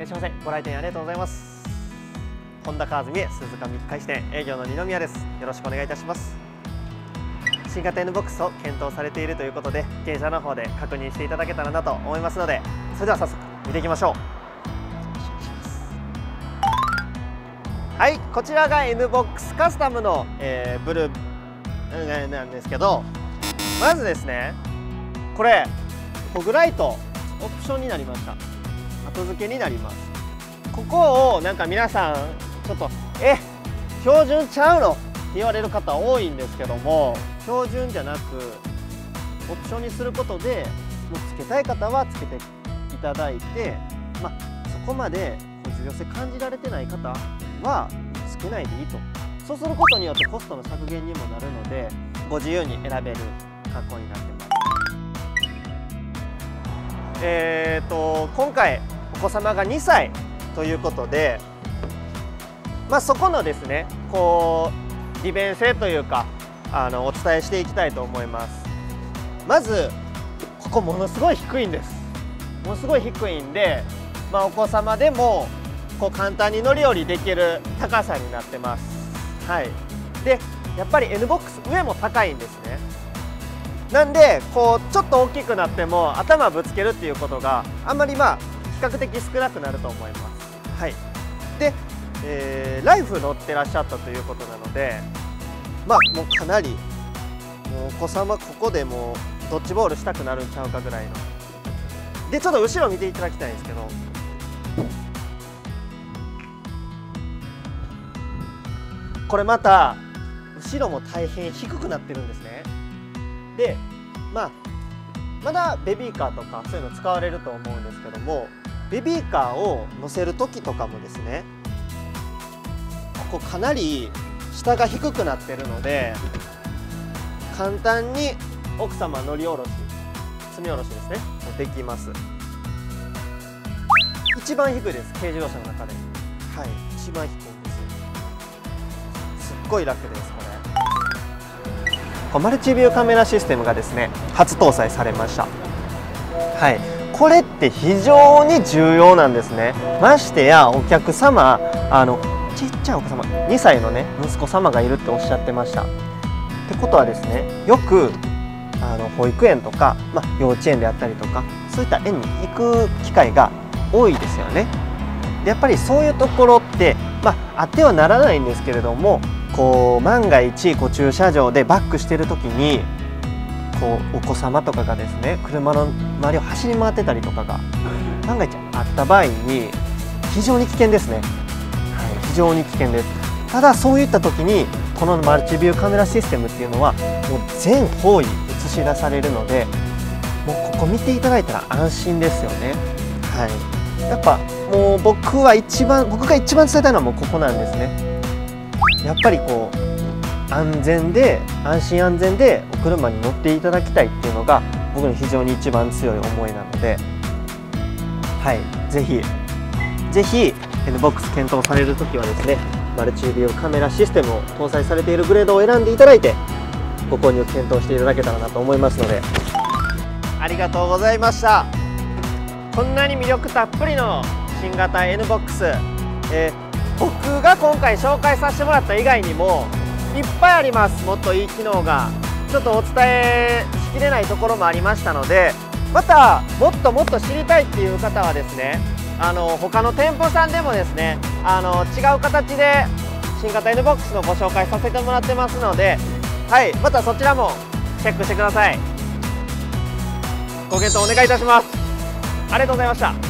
いらっしゃいませご来店ありがとうございます。本田川澄鈴鹿密会支店営業の二宮です。よろしくお願いいたします。新型 N ボックスを検討されているということで現社の方で確認していただけたらなと思いますのでそれでは早速見ていきましょう。はいこちらが N ボックスカスタムの、えー、ブルーなんですけどまずですねこれフォグライトオプションになりました。後付けになります。ここをなんか皆さんちょっとえ標準ちゃうのって言われる方多いんですけども標準じゃなくオプションにすることでもうつけたい方はつけていただいてまあそこまで重要性感じられてない方はつけないでいいと。そうすることによってコストの削減にもなるのでご自由に選べる格好になってます。えーと、今回子様が2歳ということで、まあ、そこのですねこう利便性というかあのお伝えしていきたいと思います。まずここものすごい低いんです。ものすごい低いんで、まあ、お子様でもこう簡単に乗り降りできる高さになってます。はい。でやっぱり N ボックス上も高いんですね。なんでこうちょっと大きくなっても頭ぶつけるっていうことがあんまりまあ較的少なくなると思います。はい、で、えー、ライフ乗ってらっしゃったということなのでまあもうかなりもうお子様ここでもうドッジボールしたくなるんちゃうかぐらいの。でちょっと後ろ見ていただきたいんですけど。これまた後ろも大変低くなってるんですね。でまあまだベビーカーとかそういうの使われると思うんですけどもベビーカーを乗せる時とかもですねここかなり下が低くなってるので簡単に奥様乗り下ろし積み下ろしですねできます。一番低いです軽自動車の中で。はい一番低いですすっごい楽ですこれ。マルチビューカメラシステムがですね初搭載されました。はい。これって非常に重要なんですね。ましてやお客様あのちっちゃいお子様2歳のね息子様がいるっておっしゃってました。ってことはですねよくあの保育園とか、ま、幼稚園であったりとかそういった園に行く機会が多いですよね。でやっぱりそういうところってまあってはならないんですけれどもこう万が一こう駐車場でバックしてる時にこうお子様とかがですね車の周りを走り回ってたりとかが万が一あった場合に非常に危険ですね、はい、非常に危険です。ただそういった時にこのマルチビューカメラシステムっていうのはもう全方位映し出されるのでもうここ見ていただいたら安心ですよね。はい。やっぱもう僕は一番僕が一番伝えたいのはもうここなんですねやっぱりこう安全で安心安全でお車に乗っていただきたいっていうのが僕の非常に一番強い思いなのではいぜひぜひ NBOX 検討される時はですねマルチビューカメラシステムを搭載されているグレードを選んでいただいてご購入検討していただけたらなと思いますので。ありがとうございました。こんなに魅力たっぷりの新型 NBOX、えー僕が今回紹介させてもらった以外にもいっぱいあります。もっといい機能が。ちょっとお伝えしきれないところもありましたのでまたもっともっと知りたいっていう方はですねあの他の店舗さんでもですねあの違う形で新型 N ボックスのご紹介させてもらってますのではいまたそちらもチェックしてください。ご検討お願いいたします。ありがとうございました。